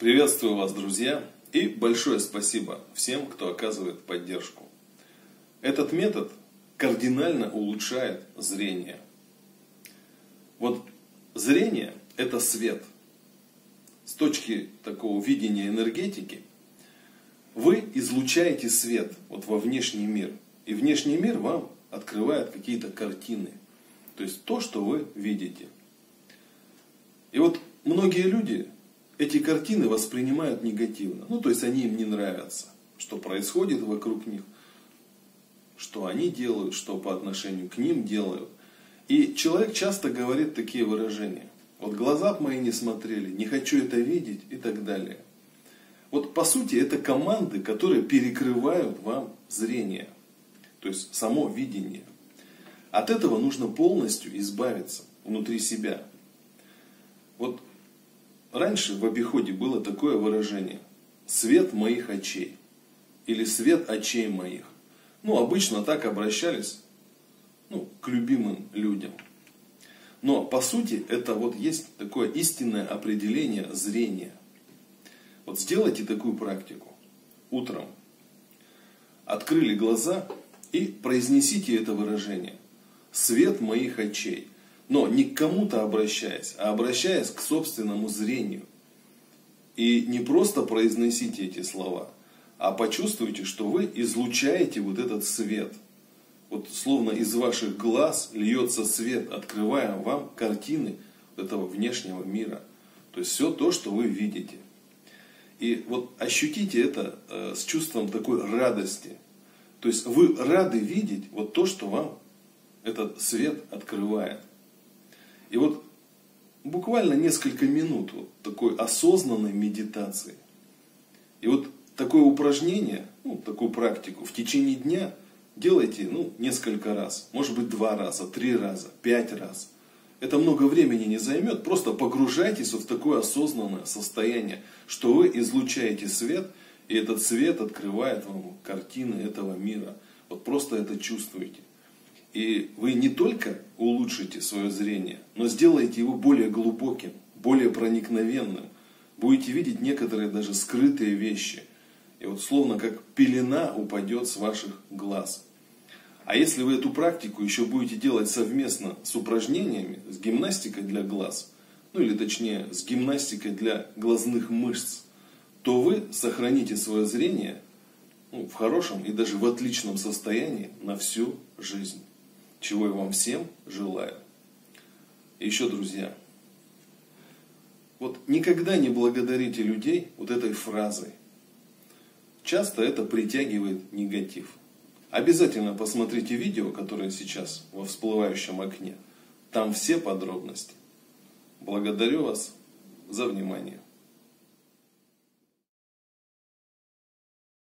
Приветствую вас, друзья, и большое спасибо всем, кто оказывает поддержку. Этот метод кардинально улучшает зрение. Вот зрение – это свет. С точки такого видения энергетики вы излучаете свет вот во внешний мир. И внешний мир вам открывает какие-то картины. То есть то, что вы видите. И вот многие люди эти картины воспринимают негативно. Ну, то есть они им не нравятся, что происходит вокруг них, что они делают, что по отношению к ним делают. И человек часто говорит такие выражения. Вот глаза мои не смотрели, не хочу это видеть и так далее. Вот по сути это команды, которые перекрывают вам зрение. То есть само видение. От этого нужно полностью избавиться внутри себя. Раньше в обиходе было такое выражение «свет моих очей» или «свет очей моих». Ну, обычно так обращались ну, к любимым людям. Но по сути это вот есть такое истинное определение зрения. Вот сделайте такую практику. Утром открыли глаза и произнесите это выражение. Свет моих очей но не к кому-то обращаясь, а обращаясь к собственному зрению. И не просто произносите эти слова, а почувствуйте, что вы излучаете вот этот свет. Вот словно из ваших глаз льется свет, открывая вам картины этого внешнего мира. То есть все то, что вы видите. И вот ощутите это э, с чувством такой радости. То есть вы рады видеть вот то, что вам этот свет открывает. И вот буквально несколько минут вот такой осознанной медитации. И вот такое упражнение, ну, такую практику в течение дня делайте ну, несколько раз. Может быть два раза, три раза, пять раз. Это много времени не займет. Просто погружайтесь вот в такое осознанное состояние, что вы излучаете свет, и этот свет открывает вам картины этого мира. Вот просто это чувствуете. И вы не только улучшите свое зрение, но сделаете его более глубоким, более проникновенным. Будете видеть некоторые даже скрытые вещи. И вот словно как пелена упадет с ваших глаз. А если вы эту практику еще будете делать совместно с упражнениями, с гимнастикой для глаз, ну или точнее с гимнастикой для глазных мышц, то вы сохраните свое зрение ну, в хорошем и даже в отличном состоянии на всю жизнь чего я вам всем желаю. Еще, друзья, вот никогда не благодарите людей вот этой фразой. Часто это притягивает негатив. Обязательно посмотрите видео, которое сейчас во всплывающем окне. Там все подробности. Благодарю вас за внимание.